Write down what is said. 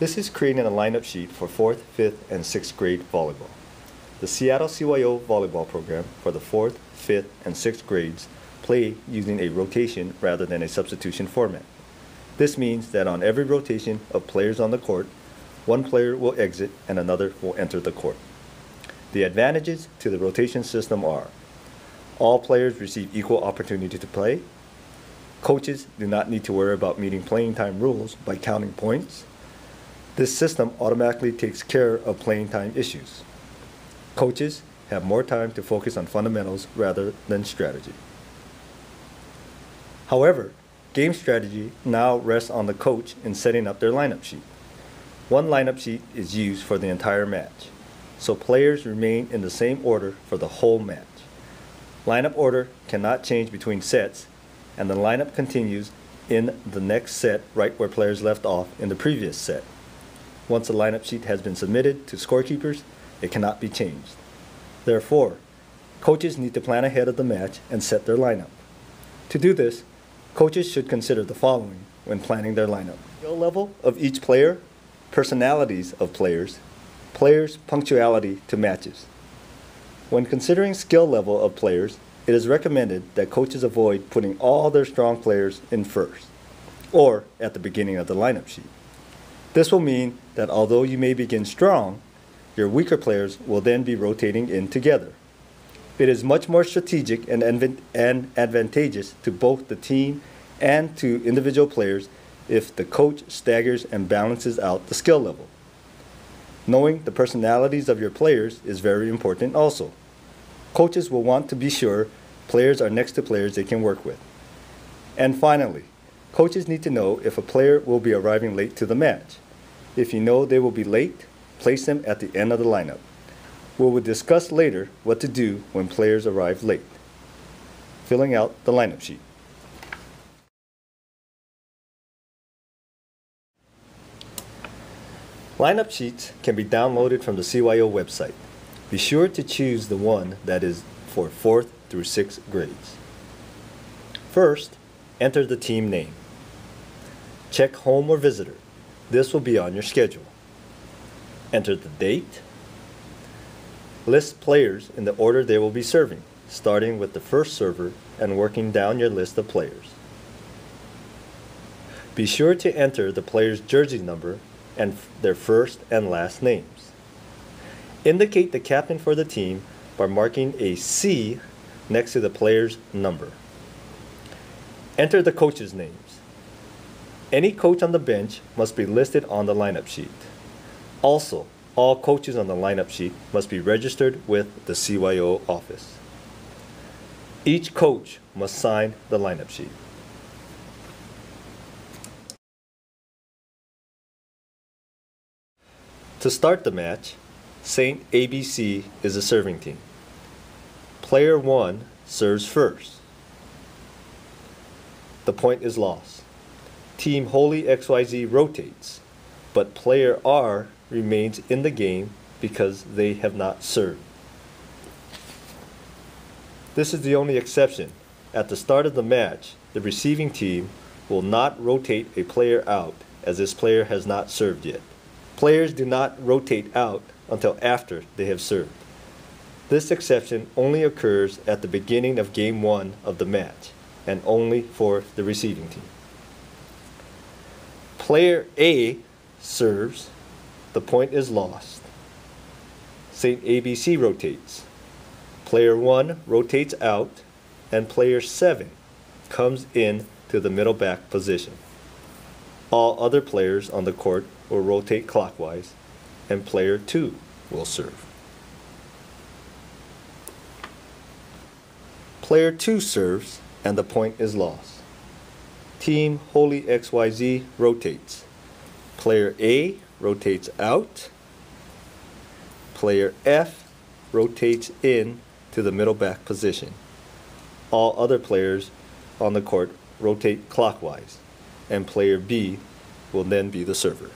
This is creating a lineup sheet for 4th, 5th, and 6th grade volleyball. The Seattle CYO volleyball program for the 4th, 5th, and 6th grades play using a rotation rather than a substitution format. This means that on every rotation of players on the court, one player will exit and another will enter the court. The advantages to the rotation system are all players receive equal opportunity to play. Coaches do not need to worry about meeting playing time rules by counting points. This system automatically takes care of playing time issues. Coaches have more time to focus on fundamentals rather than strategy. However, game strategy now rests on the coach in setting up their lineup sheet. One lineup sheet is used for the entire match, so players remain in the same order for the whole match. Lineup order cannot change between sets, and the lineup continues in the next set right where players left off in the previous set. Once a lineup sheet has been submitted to scorekeepers, it cannot be changed. Therefore, coaches need to plan ahead of the match and set their lineup. To do this, coaches should consider the following when planning their lineup. Skill level of each player, personalities of players, players' punctuality to matches. When considering skill level of players, it is recommended that coaches avoid putting all their strong players in first or at the beginning of the lineup sheet. This will mean that although you may begin strong, your weaker players will then be rotating in together. It is much more strategic and, and advantageous to both the team and to individual players if the coach staggers and balances out the skill level. Knowing the personalities of your players is very important also. Coaches will want to be sure players are next to players they can work with. And finally, Coaches need to know if a player will be arriving late to the match. If you know they will be late, place them at the end of the lineup. We will discuss later what to do when players arrive late. Filling out the lineup sheet. Lineup sheets can be downloaded from the CYO website. Be sure to choose the one that is for 4th through 6th grades. First, enter the team name. Check home or visitor. This will be on your schedule. Enter the date. List players in the order they will be serving, starting with the first server and working down your list of players. Be sure to enter the player's jersey number and their first and last names. Indicate the captain for the team by marking a C next to the player's number. Enter the coach's names. Any coach on the bench must be listed on the lineup sheet. Also, all coaches on the lineup sheet must be registered with the CYO office. Each coach must sign the lineup sheet. To start the match, St. ABC is a serving team. Player 1 serves first. The point is lost. Team Holy XYZ rotates, but player R remains in the game because they have not served. This is the only exception. At the start of the match, the receiving team will not rotate a player out as this player has not served yet. Players do not rotate out until after they have served. This exception only occurs at the beginning of game one of the match and only for the receiving team. Player A serves, the point is lost. St. ABC rotates. Player 1 rotates out, and player 7 comes in to the middle back position. All other players on the court will rotate clockwise, and player 2 will serve. Player 2 serves, and the point is lost. Team Holy XYZ rotates. Player A rotates out. Player F rotates in to the middle back position. All other players on the court rotate clockwise, and player B will then be the server.